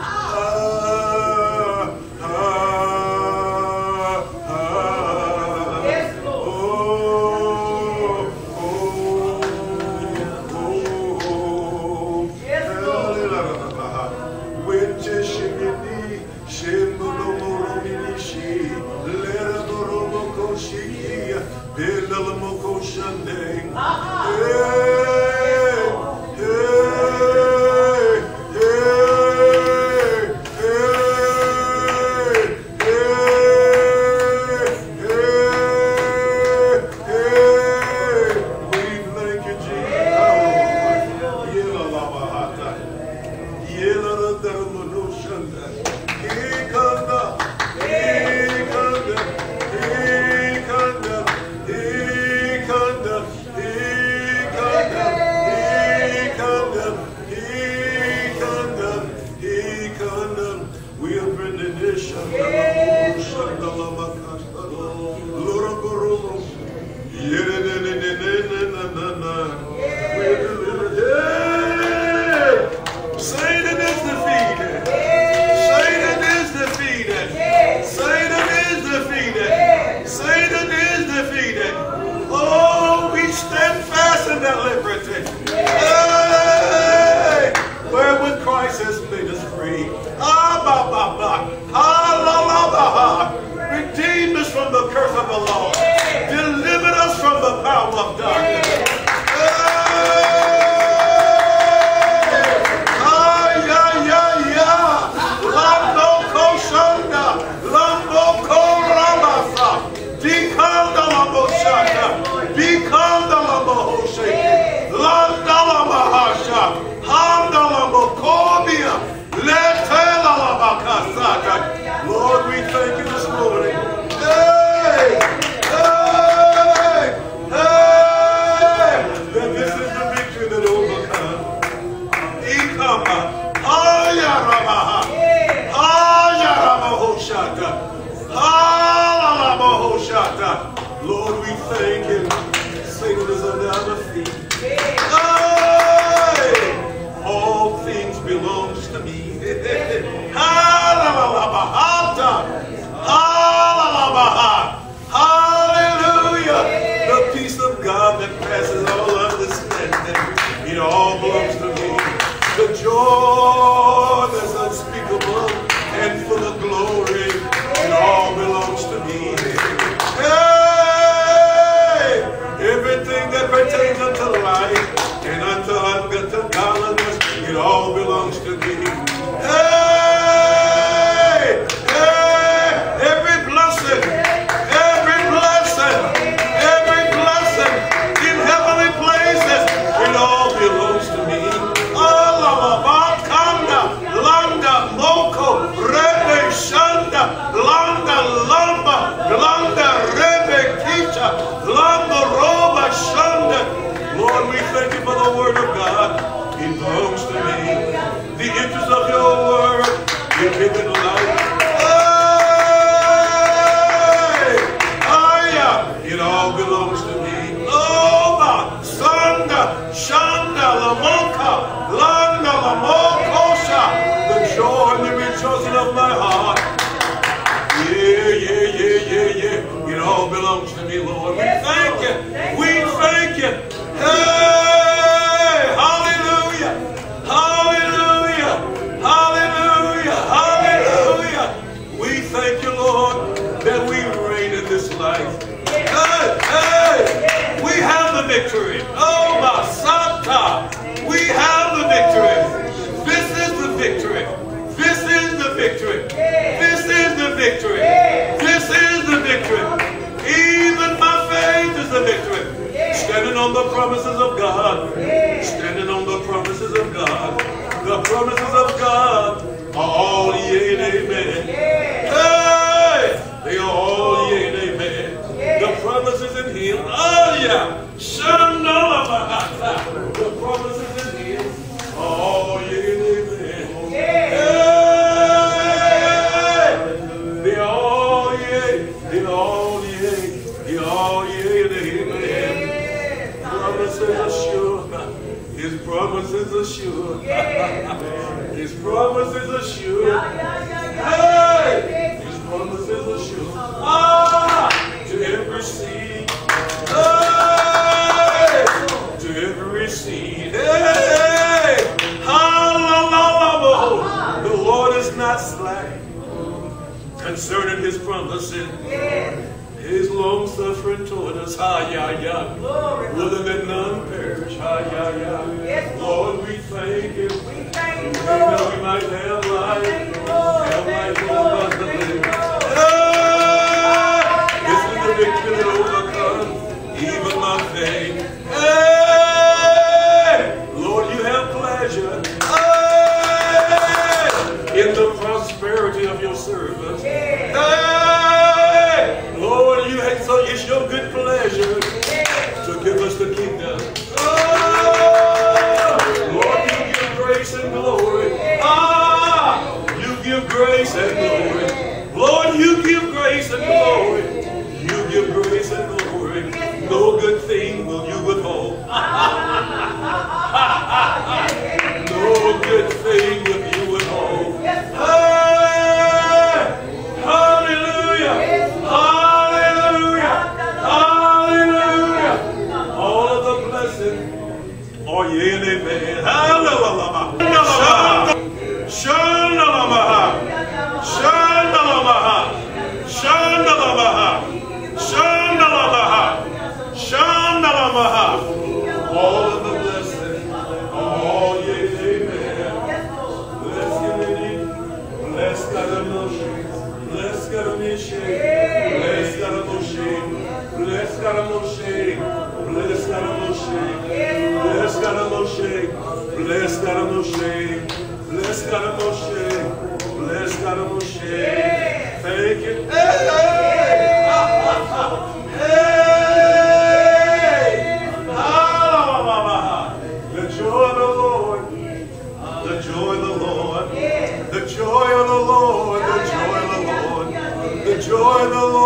Ah! vilão dos. belongs to me, Lord. We thank you. We thank you. on the promises of God. Standing on the promises of God. The promises of God are all yea and amen. Hey! They are all yea and amen. The promises in him are yeah. not slack concerning his promises. Yes. His long suffering toward us, ha ya ya. Glory. Willing that none perish, ha ya ya. Yes. Lord, we thank you. We thank you. That we might have life. Thank you, Lord. Ah, this the victory that overcomes even my faith. joy the Lord.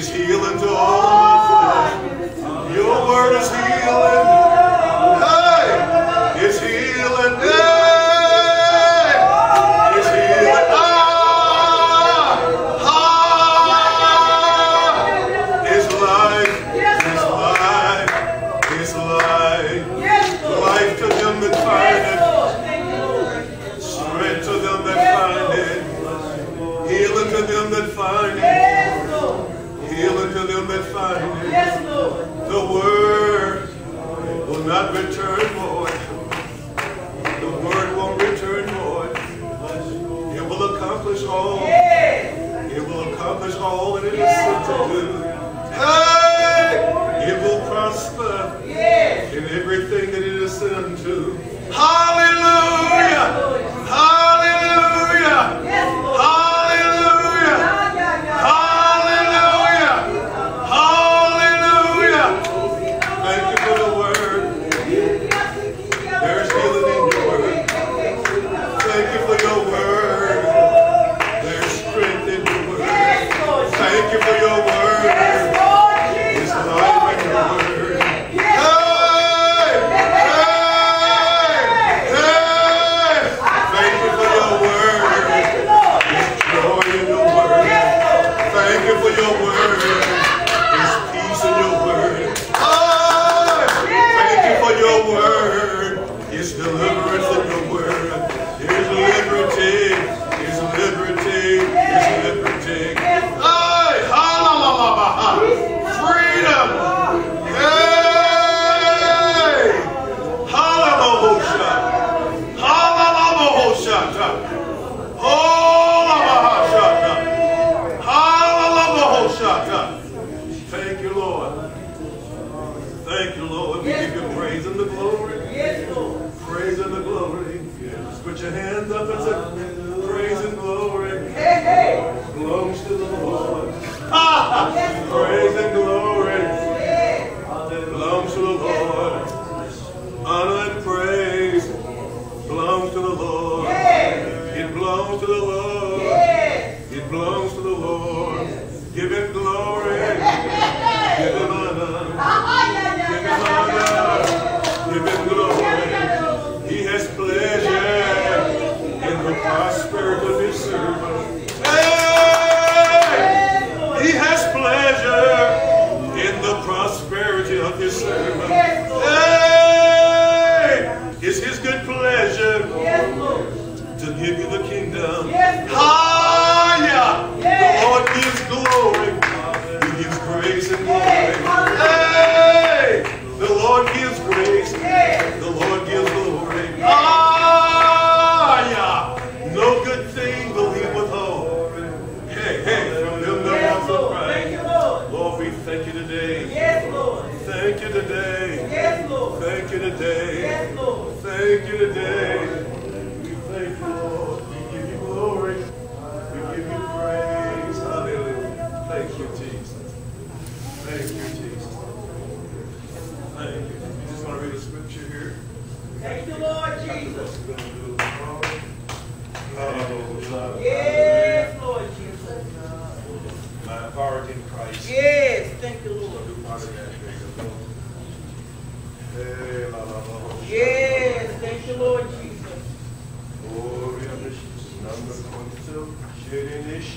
is healing to all flesh. Your word is healing. It's healing. It's ah, ah. life. It's life. It's life. Life to them that find it. Strength to them that find it. Healing to them that find it. return Lord. The word won't return Lord. It will accomplish all. It will accomplish all that it is sent to do. Hey! It will prosper in everything that it is sent to. Hallelujah!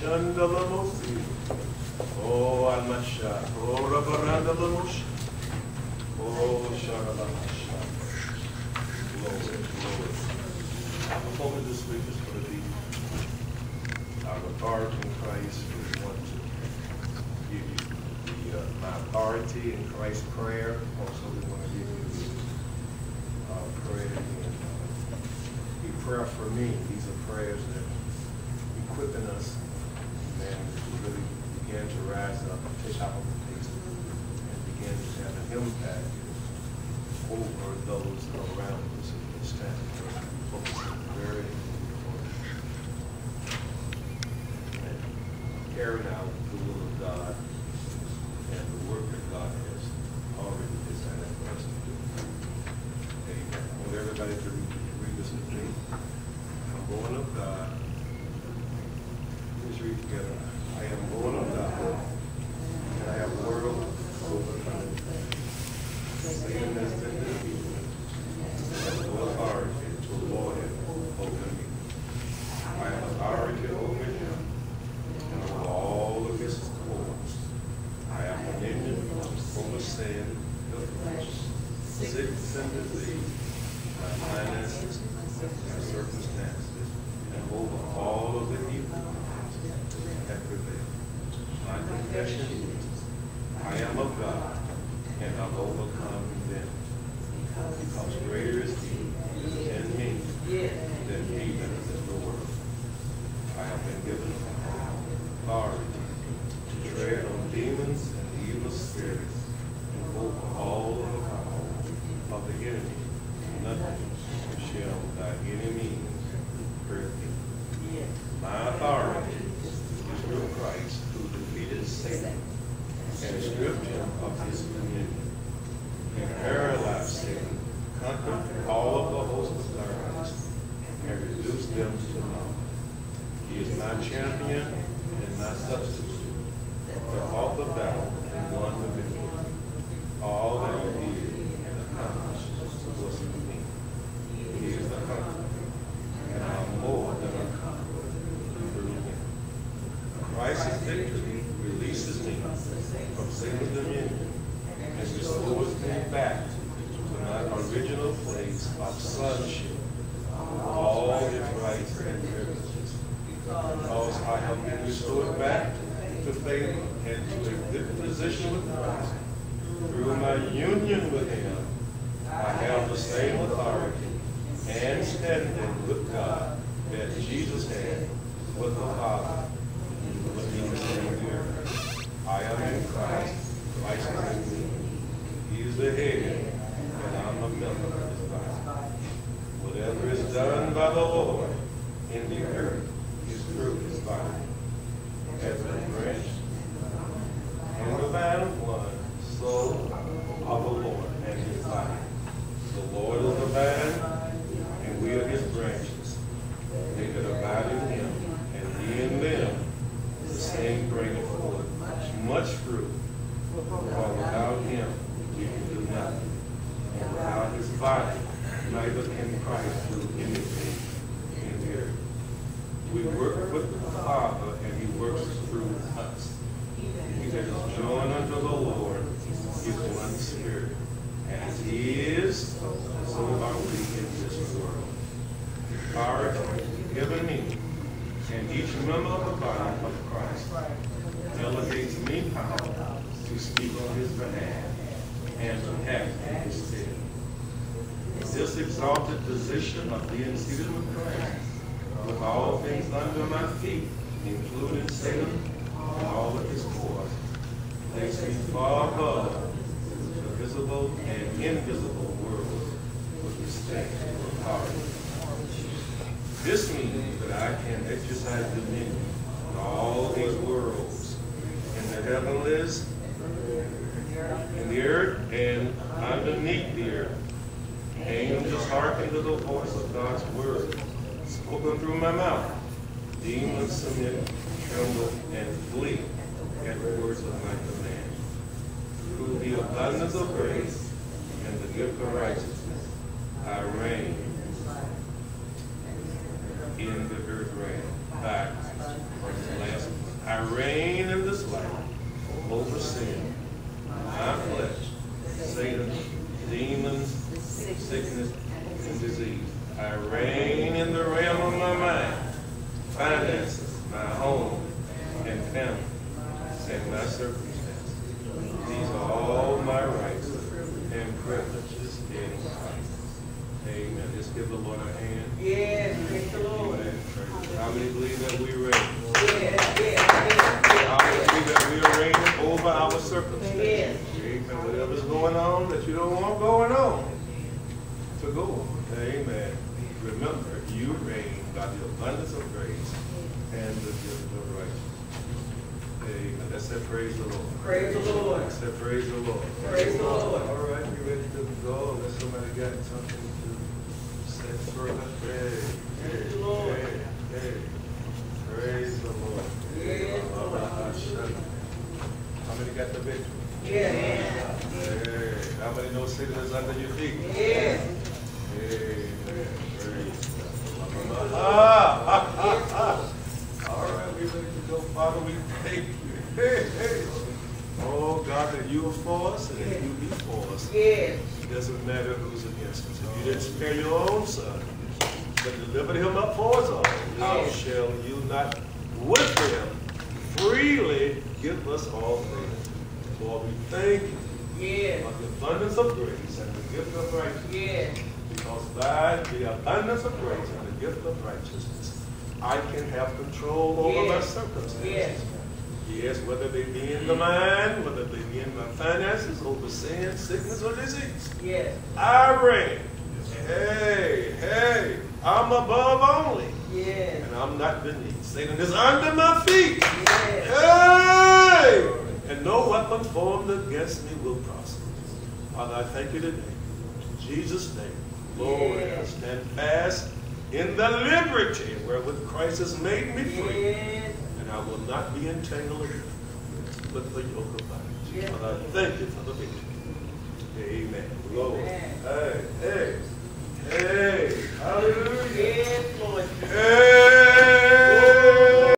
Shandalamosi. Oh, Almasha. Oh, Rabarandalamosh. Oh, Sharalamasha. Glory, glory. Our performance this week is going to be our authority in Christ. We want to give you the, uh, my authority in Christ's prayer. Also, we want to give you the uh, prayer and uh, be prayer for me. These are prayers that equipping us, man, we really began to rise up and fish out of the basement and begin to have an impact over those around us and the staff. Focusing very. And carrying out the will of God demonstrated sympathy, kindness, and circumstances, and over all of the people, that prevailed. My confession stripped him of his dominion. And paralyzed Satan, conquered all of the hosts of darkness, and reduced them to naught. He is my champion and my substitute. The fought the battle and won the victory. All that he did and accomplished was in me. He is the conqueror, and I'm more than a conqueror through him. Christ's victory releases me from Satan's dominion and restores me back to my original place of sonship, with all its rights and privileges. Because I have been restored back to favor and to a good position with Christ. Through my union with him, I have the same authority and standing with God that Jesus had with the Father when he was in the earth. I am in Christ, Christ is in me. He is the head, and I'm a member of his body. Whatever is done by the Lord in the earth is through his body. As a branch in the vine of one, so of the Lord and his body. The Lord is the vine, and we are his branches. They that abide in him, and he in them, the same bringeth forth much fruit. For without him, we can do nothing. And without his body, neither can Christ do anything in the earth. We work with the Father, and he works through us. He that is joined unto the Lord is one spirit. As he is, so are we in this world. Power given me, and each member of the body of Christ delegates me power to speak on his behalf and to act in his stead. This exalted position of being seated with Christ, with all things under my feet, including Satan and all of his force, makes me far above the visible and invisible world with respect to authority. This means that I can exercise dominion on all these worlds, in the heavenlies, in the earth, and underneath the earth. Angels hearken to the voice of God's word, spoken through my mouth. Demons submit, tremble, and flee at the words of my command. Through the abundance of grace and the gift of righteousness, I reign in the earth realm. Back. I reign in this life over sin, my flesh, Satan, demons, sickness, and disease. I reign in the realm of my mind, finances, my home, and family, and my circumstances. These are all my rights and privileges in Christ. Amen. Just give the Lord a hand. Yes. Thank the Lord. Amen. How many believe that we reign? Yes. Yes. How many believe that we are reigning over our circumstances? Yes. Amen. Whatever's going on that you don't want going on, to go on. Amen. Remember, you reign by the abundance of grace and the gift of righteousness. Amen. Let's say praise the Lord. Praise the Lord. Let's say praise the Lord. Praise the Lord. All right, we ready to go? Unless somebody got something to say further. Hey, hey, Praise the Lord. hey, hey. Praise the Lord. Yes, Lord. How many got the victory? Yes. Hey, how many know Satan is under your feet? Yes. Amen. Praise God. Ah, ah, ah, ah. All right, we ready to go. Father, we thank you. Hey, hey. Oh, God, that you are for us and that you be for us. Yes. It doesn't matter who's against us. If you didn't spare your own son, but delivered him up for us all, how shall you not with him freely give us all things. Lord, we thank you Yes. for the abundance of grace and the gift of righteousness. Yes. Because by the abundance of grace and the gift of righteousness, I can have control over my circumstances. Yes. Yes, whether they be in the mind, whether they be in my finances, over sin, sickness, or disease. Yes. I reign. Hey, hey, I'm above only, Yes. and I'm not beneath. Satan is under my feet. Yes. Hey! And no weapon formed against me will prosper. Father, I thank you today. In Jesus' name, Lord, I Yes. stand fast in the liberty wherewith Christ has made me free. Yes. I will not be entangled with the yoke of bondage. Yes. Father, I thank you for the victory. Amen. Lord. Hey, hey, hey. Hallelujah. Yes, Lord. Hey.